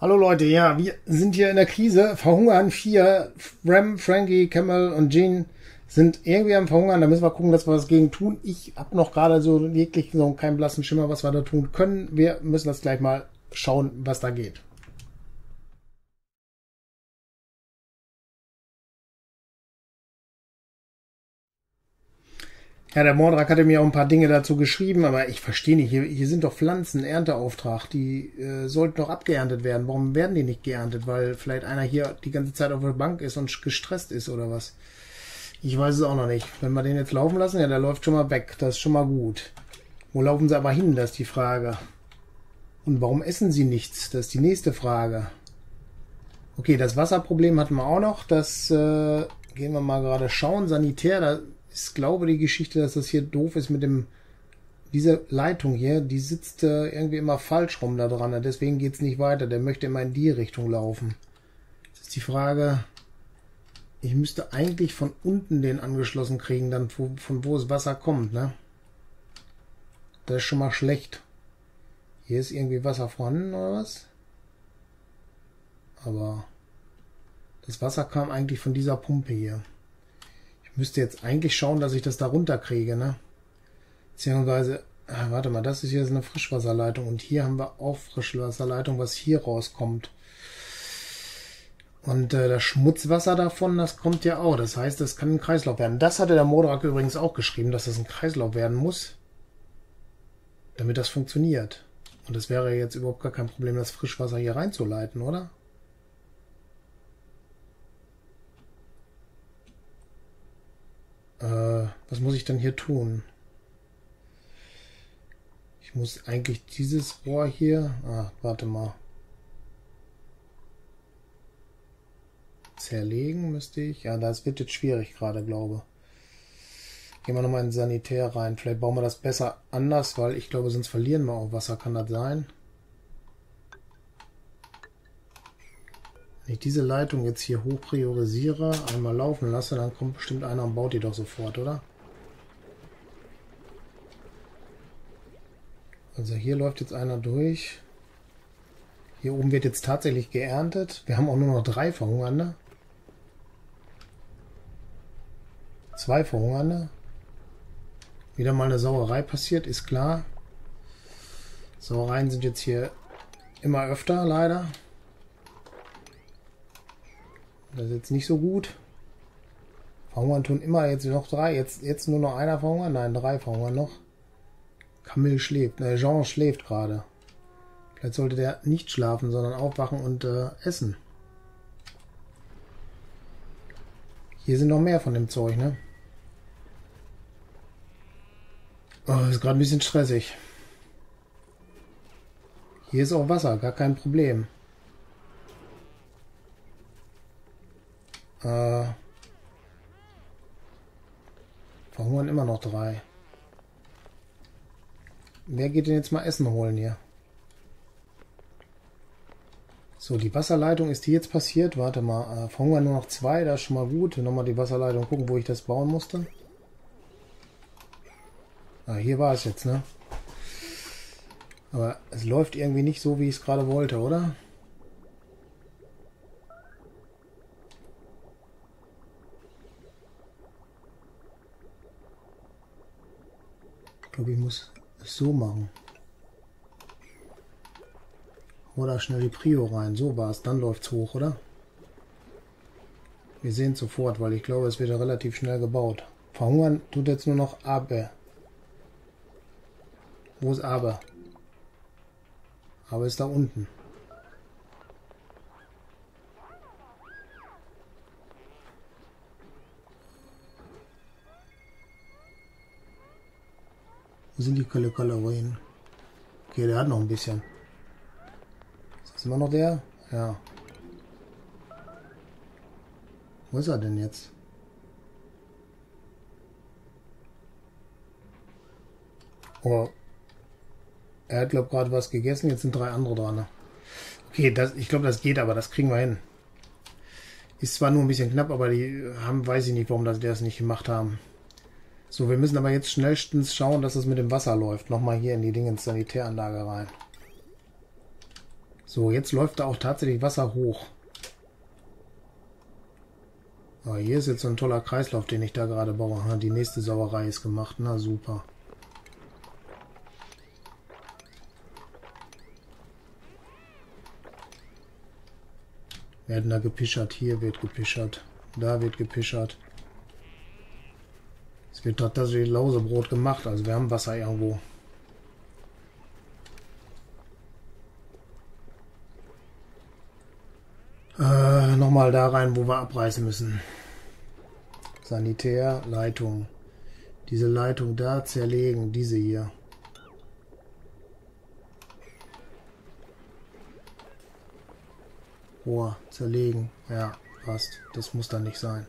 Hallo Leute, ja, wir sind hier in der Krise, verhungern vier. Ram, Frankie, Camel und Jean sind irgendwie am Verhungern. Da müssen wir gucken, dass wir was gegen tun. Ich habe noch gerade so wirklich so keinen blassen Schimmer, was wir da tun können. Wir müssen das gleich mal schauen, was da geht. Ja, der Mordrak hatte mir auch ein paar Dinge dazu geschrieben, aber ich verstehe nicht. Hier, hier sind doch Pflanzen, Ernteauftrag, die äh, sollten doch abgeerntet werden. Warum werden die nicht geerntet? Weil vielleicht einer hier die ganze Zeit auf der Bank ist und gestresst ist oder was? Ich weiß es auch noch nicht. Wenn wir den jetzt laufen lassen, ja, der läuft schon mal weg. Das ist schon mal gut. Wo laufen sie aber hin? Das ist die Frage. Und warum essen sie nichts? Das ist die nächste Frage. Okay, das Wasserproblem hatten wir auch noch. Das äh, gehen wir mal gerade schauen. Sanitär, da ist, glaube die Geschichte, dass das hier doof ist mit dem diese Leitung hier, die sitzt äh, irgendwie immer falsch rum da dran. Deswegen geht's nicht weiter. Der möchte immer in die Richtung laufen. Jetzt ist die Frage, ich müsste eigentlich von unten den angeschlossen kriegen, dann von, von wo das Wasser kommt, ne? Das ist schon mal schlecht. Hier ist irgendwie Wasser vorhanden oder was? Aber das Wasser kam eigentlich von dieser Pumpe hier müsste jetzt eigentlich schauen, dass ich das da runterkriege, ne? Beziehungsweise, ah, warte mal, das ist hier eine Frischwasserleitung und hier haben wir auch Frischwasserleitung, was hier rauskommt. Und äh, das Schmutzwasser davon, das kommt ja auch. Das heißt, das kann ein Kreislauf werden. Das hatte der Modrak übrigens auch geschrieben, dass das ein Kreislauf werden muss, damit das funktioniert. Und es wäre jetzt überhaupt gar kein Problem, das Frischwasser hier reinzuleiten, oder? Äh, was muss ich dann hier tun? Ich muss eigentlich dieses Rohr hier... Ah, warte mal. Zerlegen müsste ich. Ja, das wird jetzt schwierig gerade, glaube Gehen wir nochmal in Sanitär rein. Vielleicht bauen wir das besser anders, weil ich glaube, sonst verlieren wir auch Wasser. Kann das sein? Wenn ich diese Leitung jetzt hier hoch priorisiere, einmal laufen lasse, dann kommt bestimmt einer und baut die doch sofort, oder? Also hier läuft jetzt einer durch. Hier oben wird jetzt tatsächlich geerntet. Wir haben auch nur noch drei Verhungernde. Zwei Verhungernde. Wieder mal eine Sauerei passiert, ist klar. Sauereien sind jetzt hier immer öfter, leider. Das ist jetzt nicht so gut. Verhungern tun immer jetzt noch drei. Jetzt, jetzt nur noch einer verhungern? Nein, drei verhungern noch. Camille schläft. Ne, Jean schläft gerade. Vielleicht sollte der nicht schlafen, sondern aufwachen und äh, essen. Hier sind noch mehr von dem Zeug, ne? Oh, ist gerade ein bisschen stressig. Hier ist auch Wasser, gar kein Problem. Äh, verhungern immer noch drei. Wer geht denn jetzt mal Essen holen hier? So, die Wasserleitung ist die jetzt passiert. Warte mal, äh, verhungern nur noch zwei, das ist schon mal gut. Nochmal die Wasserleitung gucken, wo ich das bauen musste. Ah, hier war es jetzt, ne? Aber es läuft irgendwie nicht so, wie ich es gerade wollte, oder? Glaube, ich muss es so machen. Oder schnell die Prio rein. So war es. Dann läuft es hoch, oder? Wir sehen sofort, weil ich glaube, es wird ja relativ schnell gebaut. Verhungern tut jetzt nur noch Aber. Wo ist Aber? Aber ist da unten. Wo sind die Kölle Kalorien? Okay, der hat noch ein bisschen. Ist das immer noch der? Ja. Wo ist er denn jetzt? Oh. Er hat, glaube gerade was gegessen. Jetzt sind drei andere dran. Okay, das, ich glaube, das geht, aber das kriegen wir hin. Ist zwar nur ein bisschen knapp, aber die haben, weiß ich nicht, warum die das nicht gemacht haben. So, wir müssen aber jetzt schnellstens schauen, dass es mit dem Wasser läuft. Nochmal hier in die Dingens Sanitäranlage rein. So, jetzt läuft da auch tatsächlich Wasser hoch. Aber hier ist jetzt so ein toller Kreislauf, den ich da gerade baue. Die nächste Sauerei ist gemacht. Na super. Werden da gepischert. Hier wird gepischert. Da wird gepischert. Es wird tatsächlich Lausebrot gemacht. Also wir haben Wasser irgendwo. Äh, nochmal da rein, wo wir abreißen müssen. Sanitärleitung. Diese Leitung da zerlegen, diese hier. Rohr zerlegen. Ja, passt. Das muss dann nicht sein.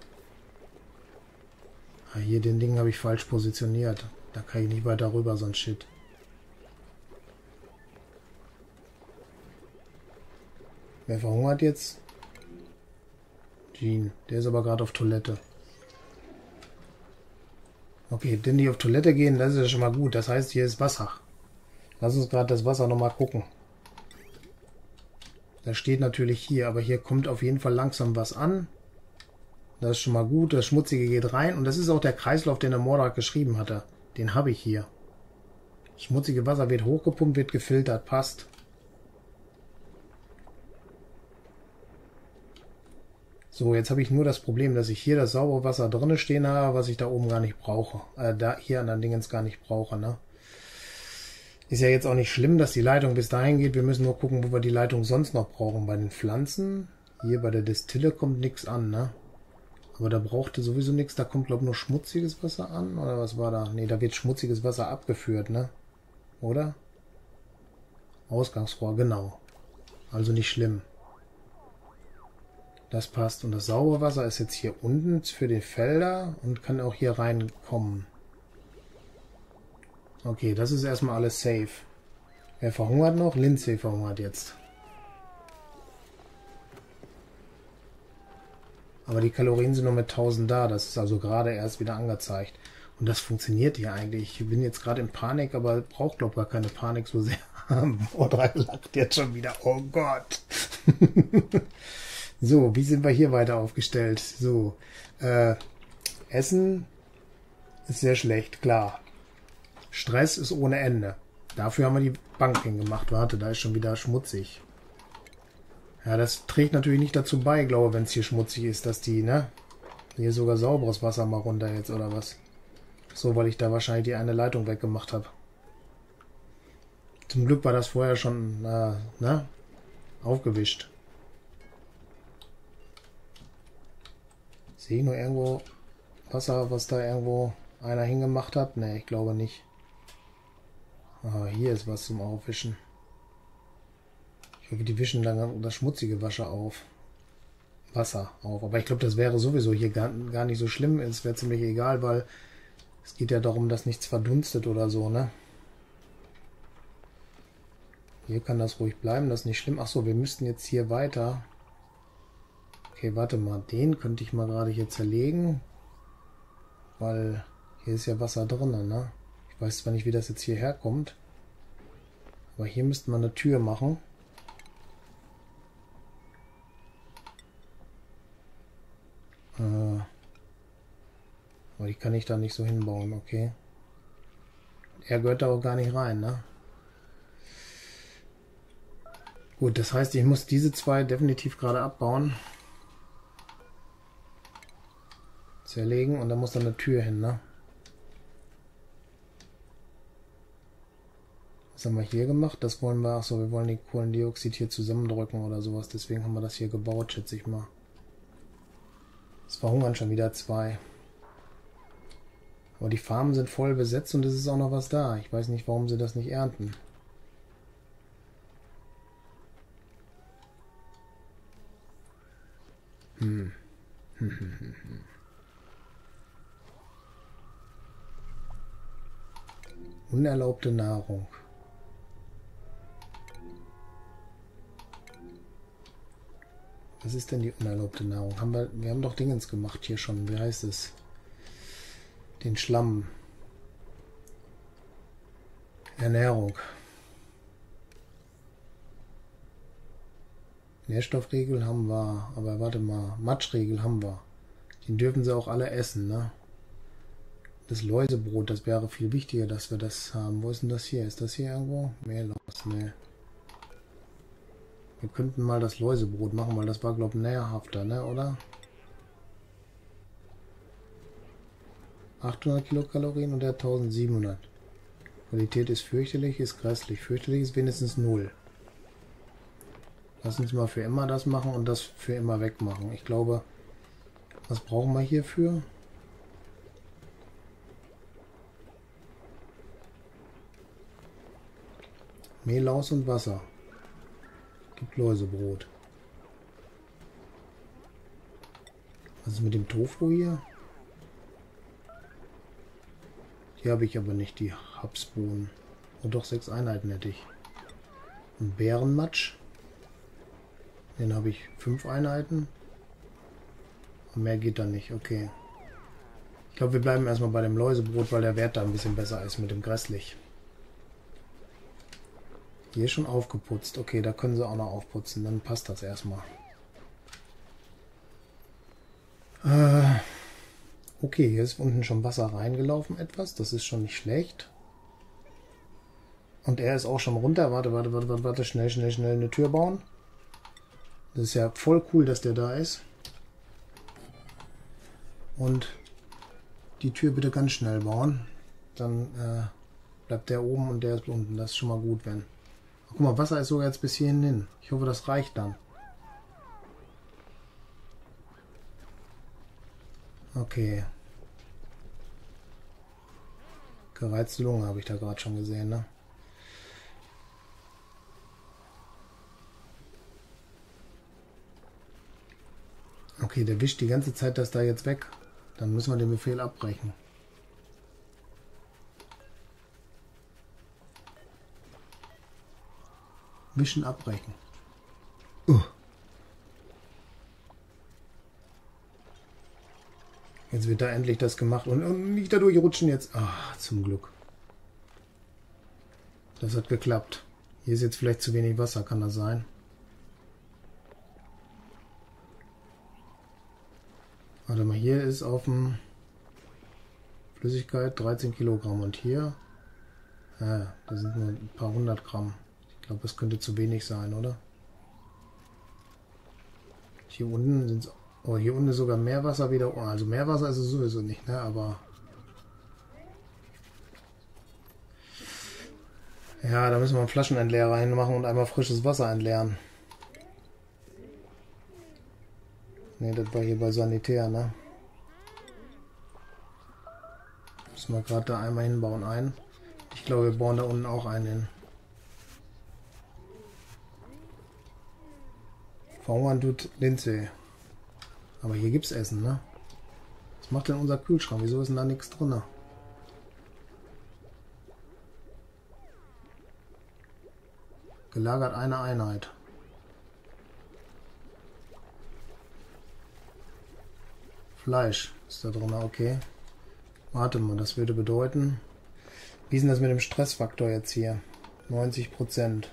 Ah, hier den Ding habe ich falsch positioniert. Da kann ich nicht weiter rüber, so ein Shit. Wer verhungert jetzt? Jean. Der ist aber gerade auf Toilette. Okay, denn die auf Toilette gehen, das ist ja schon mal gut. Das heißt, hier ist Wasser. Lass uns gerade das Wasser nochmal gucken. Das steht natürlich hier, aber hier kommt auf jeden Fall langsam was an. Das ist schon mal gut. Das Schmutzige geht rein. Und das ist auch der Kreislauf, den der Mordak geschrieben hatte. Den habe ich hier. Schmutzige Wasser wird hochgepumpt, wird gefiltert. Passt. So, jetzt habe ich nur das Problem, dass ich hier das saubere Wasser drinne stehen habe, was ich da oben gar nicht brauche. Äh, da hier an den Dingens gar nicht brauche, ne? Ist ja jetzt auch nicht schlimm, dass die Leitung bis dahin geht. Wir müssen nur gucken, wo wir die Leitung sonst noch brauchen. Bei den Pflanzen, hier bei der Destille kommt nichts an, ne? Aber da brauchte sowieso nichts. Da kommt, glaube ich, nur schmutziges Wasser an. Oder was war da? Ne, da wird schmutziges Wasser abgeführt, ne? Oder? Ausgangsrohr, genau. Also nicht schlimm. Das passt. Und das saubere Wasser ist jetzt hier unten für die Felder und kann auch hier reinkommen. Okay, das ist erstmal alles safe. Wer verhungert noch? Lindsay verhungert jetzt. Aber die Kalorien sind nur mit 1000 da. Das ist also gerade erst wieder angezeigt. Und das funktioniert hier eigentlich. Ich bin jetzt gerade in Panik, aber braucht glaube ich gar keine Panik so sehr. Oder lacht jetzt schon wieder. Oh Gott. So, wie sind wir hier weiter aufgestellt? So, äh, Essen ist sehr schlecht, klar. Stress ist ohne Ende. Dafür haben wir die Bank hingemacht. Warte, da ist schon wieder schmutzig. Ja, das trägt natürlich nicht dazu bei, glaube wenn es hier schmutzig ist, dass die, ne? Hier sogar sauberes Wasser mal runter jetzt, oder was? So, weil ich da wahrscheinlich die eine Leitung weggemacht habe. Zum Glück war das vorher schon, äh, ne? Aufgewischt. Sehe ich nur irgendwo Wasser, was da irgendwo einer hingemacht hat? Ne, ich glaube nicht. Ah, hier ist was zum Aufwischen. Die wischen dann das schmutzige Wasser auf. Wasser auf. Aber ich glaube, das wäre sowieso hier gar, gar nicht so schlimm. Es wäre ziemlich egal, weil es geht ja darum, dass nichts verdunstet oder so, ne? Hier kann das ruhig bleiben, das ist nicht schlimm. Achso, wir müssten jetzt hier weiter. Okay, warte mal, den könnte ich mal gerade hier zerlegen. Weil hier ist ja Wasser drin, ne? Ich weiß zwar nicht, wie das jetzt hierher kommt. Aber hier müsste man eine Tür machen. Aber die kann ich da nicht so hinbauen, okay. Er gehört da auch gar nicht rein, ne? Gut, das heißt, ich muss diese zwei definitiv gerade abbauen. zerlegen und dann muss da eine Tür hin, ne? Was haben wir hier gemacht? Das wollen wir, achso, wir wollen die Kohlendioxid hier zusammendrücken oder sowas. Deswegen haben wir das hier gebaut, schätze ich mal. Es verhungern schon wieder zwei. Aber die Farmen sind voll besetzt und es ist auch noch was da. Ich weiß nicht, warum sie das nicht ernten. Hm. Unerlaubte Nahrung. Was ist denn die unerlaubte Nahrung? Haben wir, wir haben doch Dingens gemacht hier schon. Wie heißt es? Den Schlamm. Ernährung. Nährstoffregel haben wir, aber warte mal, Matschregel haben wir. Den dürfen sie auch alle essen, ne? Das Läusebrot, das wäre viel wichtiger, dass wir das haben. Wo ist denn das hier? Ist das hier irgendwo? Mehlhaus, ne. Wir könnten mal das Läusebrot machen, weil das war, glaube ich, nährhafter, ne, oder? 800 Kilokalorien und der 1700. Qualität ist fürchterlich, ist grässlich. Fürchterlich ist wenigstens 0. Lass uns mal für immer das machen und das für immer wegmachen. Ich glaube, was brauchen wir hierfür? Mehlaus und Wasser. Gibt Läusebrot. Was ist mit dem Tofu hier? Hier habe ich aber nicht die Habsbohnen. Und doch sechs Einheiten hätte ich. Und Bärenmatsch. Den habe ich fünf Einheiten. Und mehr geht da nicht. Okay. Ich glaube, wir bleiben erstmal bei dem Läusebrot, weil der Wert da ein bisschen besser ist mit dem Grässlich. Hier schon aufgeputzt. Okay, da können sie auch noch aufputzen. Dann passt das erstmal. Äh, okay, hier ist unten schon Wasser reingelaufen etwas. Das ist schon nicht schlecht. Und er ist auch schon runter. Warte, warte, warte, warte, warte. Schnell, schnell, schnell eine Tür bauen. Das ist ja voll cool, dass der da ist. Und die Tür bitte ganz schnell bauen. Dann äh, bleibt der oben und der ist unten. Das ist schon mal gut, wenn. Guck mal, Wasser ist sogar jetzt bis hierhin hin. Ich hoffe, das reicht dann. Okay. Gereizte Lunge habe ich da gerade schon gesehen, ne? Okay, der wischt die ganze Zeit das da jetzt weg. Dann müssen wir den Befehl abbrechen. Wischen abbrechen. Uh. Jetzt wird da endlich das gemacht und, und nicht dadurch rutschen jetzt. Ah, zum Glück. Das hat geklappt. Hier ist jetzt vielleicht zu wenig Wasser, kann das sein? Warte mal, hier ist auf dem Flüssigkeit 13 Kilogramm und hier, ja, da sind nur ein paar hundert Gramm. Ich glaube, das könnte zu wenig sein, oder? Hier unten sind oh, hier unten ist sogar Meerwasser wieder, oh, also Meerwasser ist es sowieso nicht, ne, aber ja, da müssen wir einen Flaschenentleer reinmachen und einmal frisches Wasser entleeren. Ne, das war hier bei Sanitär, ne? Müssen wir gerade da einmal hinbauen ein. Ich glaube, wir bauen da unten auch einen hin. Verhungern tut Lindsay. Aber hier gibt's Essen, ne? Was macht denn unser Kühlschrank? Wieso ist denn da nichts drin? Gelagert eine Einheit. Fleisch ist da drin, okay. Warte mal, das würde bedeuten... Wie ist denn das mit dem Stressfaktor jetzt hier? 90 Prozent.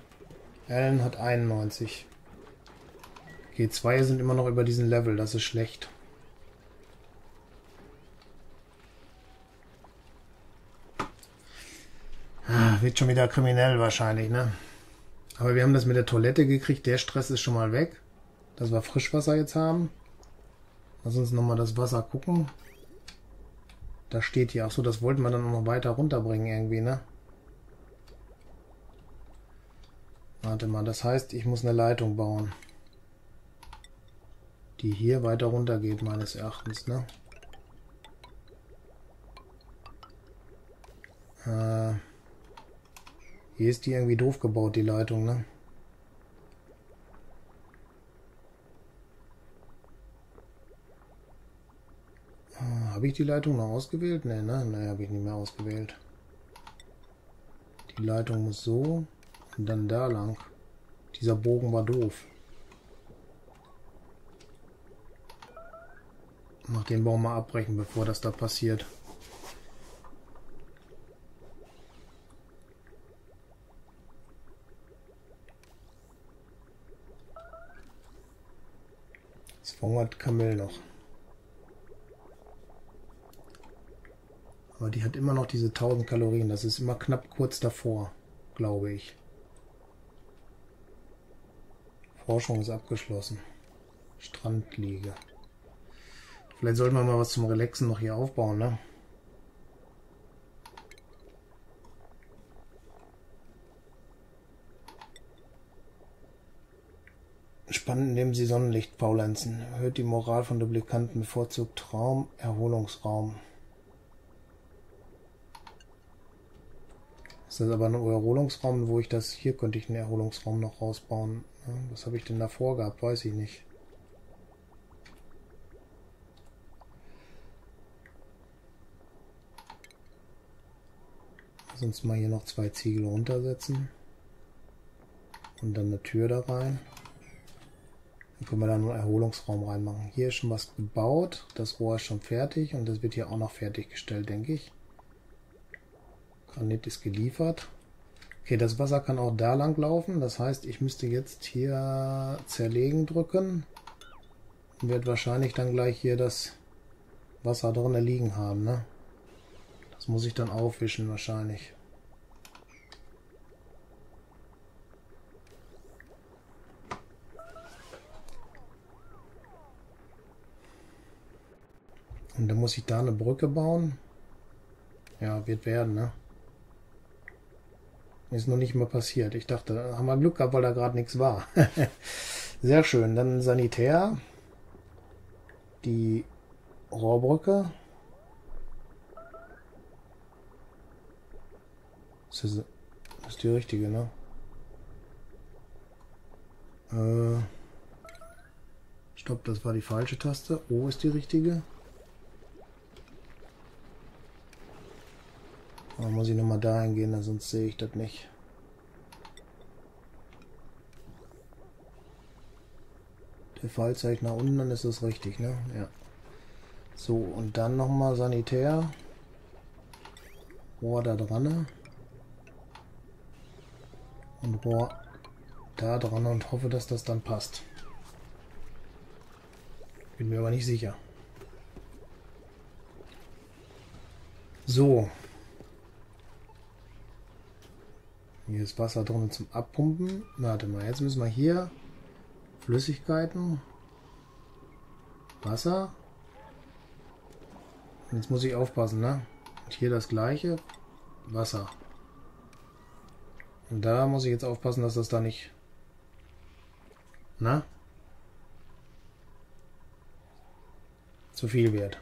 Allen hat 91. Okay, zwei sind immer noch über diesen Level, das ist schlecht. Ah, wird schon wieder kriminell wahrscheinlich, ne? Aber wir haben das mit der Toilette gekriegt, der Stress ist schon mal weg. Dass wir Frischwasser jetzt haben. Lass uns nochmal das Wasser gucken. Da steht hier, ach so, das wollten wir dann noch weiter runterbringen irgendwie, ne? Warte mal, das heißt, ich muss eine Leitung bauen die hier weiter runter geht, meines Erachtens. Ne? Äh, hier ist die irgendwie doof gebaut, die Leitung, ne? Äh, habe ich die Leitung noch ausgewählt? Ne, ne, ne, habe ich nicht mehr ausgewählt. Die Leitung muss so und dann da lang. Dieser Bogen war doof. Mach den Baum mal abbrechen, bevor das da passiert. Verhungert Kamel noch. Aber die hat immer noch diese 1000 Kalorien. Das ist immer knapp kurz davor, glaube ich. Forschung ist abgeschlossen. Strandliege. Vielleicht sollten wir mal was zum Relaxen noch hier aufbauen, ne? Spannend nehmen Sie Sonnenlicht faulenzen. Erhöht die Moral von Duplikanten, bevorzugt Traum, Erholungsraum. Ist das aber ein Erholungsraum, wo ich das... Hier könnte ich einen Erholungsraum noch rausbauen. Was habe ich denn davor gehabt? Weiß ich nicht. Sonst mal hier noch zwei Ziegel runtersetzen. Und dann eine Tür da rein. Dann können wir da einen Erholungsraum reinmachen. Hier ist schon was gebaut. Das Rohr ist schon fertig und das wird hier auch noch fertiggestellt, denke ich. Granit ist geliefert. Okay, das Wasser kann auch da lang laufen. Das heißt, ich müsste jetzt hier zerlegen drücken. Und wird wahrscheinlich dann gleich hier das Wasser drin liegen haben. Ne? Das muss ich dann aufwischen wahrscheinlich. Und dann muss ich da eine Brücke bauen. Ja, wird werden, ne? Ist noch nicht mal passiert. Ich dachte, haben wir Glück gehabt, weil da gerade nichts war. Sehr schön. Dann Sanitär. Die Rohrbrücke. Ist, das ist die richtige, ne? Äh, Stopp, das war die falsche Taste. O ist die richtige. Da muss ich nochmal dahin gehen, sonst sehe ich das nicht. Der Fall zeigt nach unten, dann ist das richtig, ne? Ja. So, und dann nochmal Sanitär. Rohr da dran. Und Rohr da dran und hoffe, dass das dann passt. Bin mir aber nicht sicher. So, Hier ist Wasser drin zum Abpumpen. Warte mal, jetzt müssen wir hier Flüssigkeiten, Wasser. Jetzt muss ich aufpassen, ne? Und hier das gleiche, Wasser. Und da muss ich jetzt aufpassen, dass das da nicht... Na? Zu viel wird.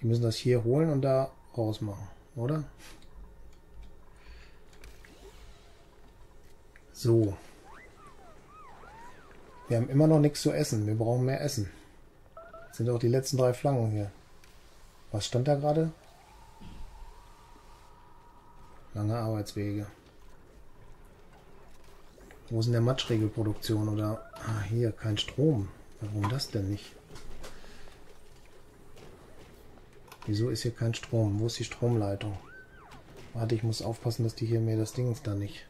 Die müssen das hier holen und da rausmachen, oder? So. Wir haben immer noch nichts zu essen. Wir brauchen mehr Essen. Das sind auch die letzten drei Flanken hier. Was stand da gerade? Lange Arbeitswege. Wo ist denn der Matschregelproduktion? Oder ah, hier, kein Strom. Warum das denn nicht? Wieso ist hier kein Strom? Wo ist die Stromleitung? Warte, ich muss aufpassen, dass die hier mir das Ding da nicht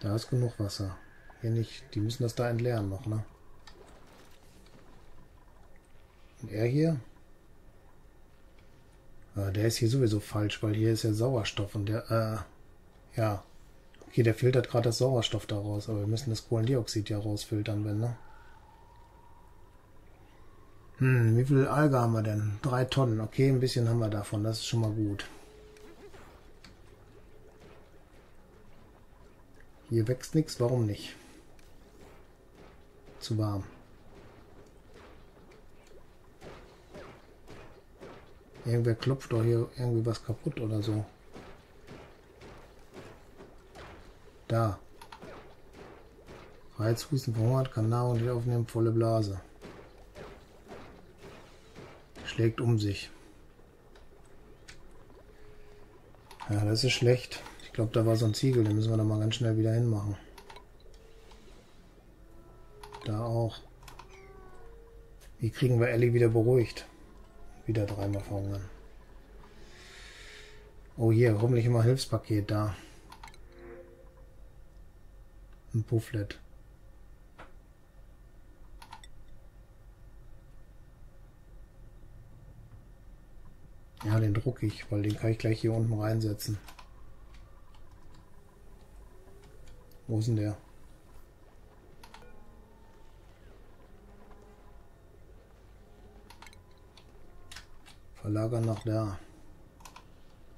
Da ist genug Wasser. Hier nicht. Die müssen das da entleeren noch, ne? Und er hier? Ah, der ist hier sowieso falsch, weil hier ist ja Sauerstoff und der, äh, ja. Okay, der filtert gerade das Sauerstoff daraus, aber wir müssen das Kohlendioxid ja rausfiltern, wenn, ne? Hm, wie viel Alge haben wir denn? Drei Tonnen. Okay, ein bisschen haben wir davon. Das ist schon mal gut. Hier wächst nichts, warum nicht? Zu warm. Irgendwer klopft doch hier irgendwie was kaputt oder so. Da. Reizhusten verhungert, kann Nahrung nicht aufnehmen, volle Blase. Schlägt um sich. Ja, das ist schlecht glaube, da war so ein Ziegel, den müssen wir da mal ganz schnell wieder hinmachen. Da auch. Wie kriegen wir Ellie wieder beruhigt? Wieder dreimal verhungern. Oh hier, hoffentlich immer Hilfspaket da. Ein Pufflet. Ja, den drucke ich, weil den kann ich gleich hier unten reinsetzen. Wo ist denn der? Verlagern nach da.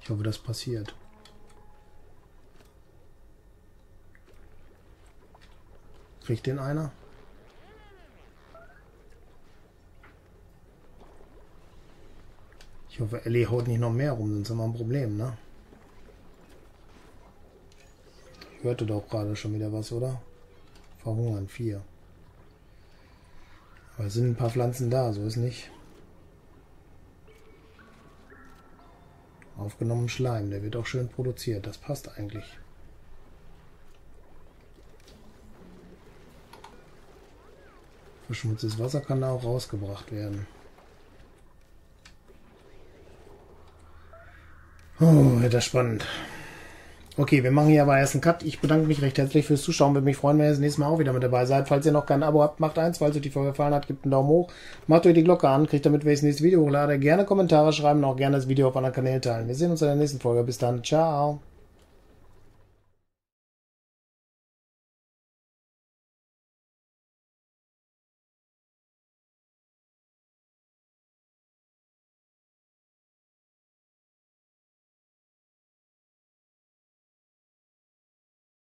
Ich hoffe, das passiert. Kriegt den einer? Ich hoffe, Ellie haut nicht noch mehr rum, sonst haben wir ein Problem, ne? Ich hörte doch gerade schon wieder was, oder? Verhungern, vier. Aber es sind ein paar Pflanzen da, so ist nicht. Aufgenommen Schleim, der wird auch schön produziert. Das passt eigentlich. Verschmutztes Wasser kann da auch rausgebracht werden. Oh, wird das spannend. Okay, wir machen hier aber erst einen Cut. Ich bedanke mich recht herzlich fürs Zuschauen. Würde mich freuen, wenn ihr das nächste Mal auch wieder mit dabei seid. Falls ihr noch kein Abo habt, macht eins. Falls euch die Folge gefallen hat, gebt einen Daumen hoch. Macht euch die Glocke an, kriegt damit, wenn ich das nächste Video hochlade. Gerne Kommentare schreiben und auch gerne das Video auf anderen Kanälen teilen. Wir sehen uns in der nächsten Folge. Bis dann. Ciao.